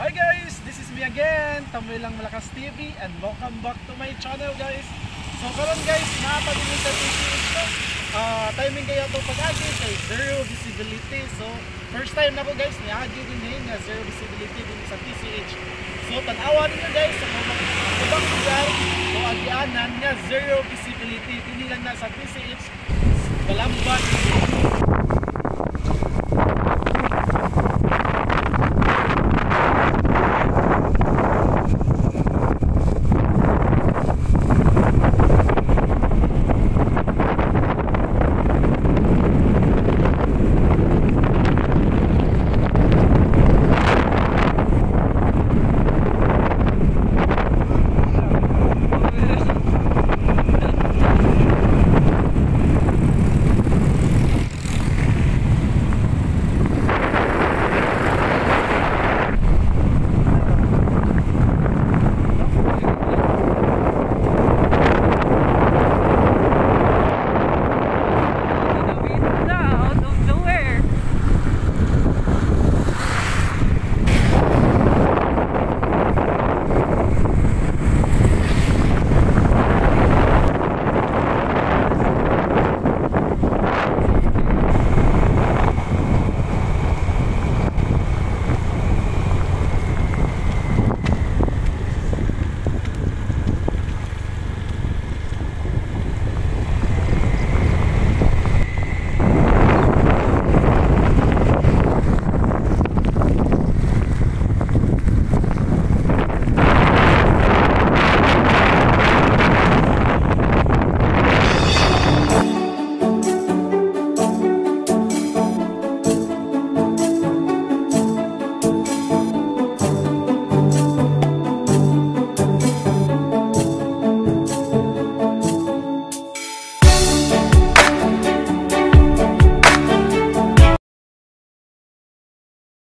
Hi guys, this is me again, Tamoy lang Malakas TV and welcome back to my channel guys. So karon guys, nakapagin sa TCH ko. Ah, timing kaya to pag-agi kay zero visibility. So first time na ko guys, niagi din din nga zero visibility din sa TCH. So tanawa ninyo guys, sa mga ibang lugar o agianan nga zero visibility. Dili lang na sa TCH, Balamban,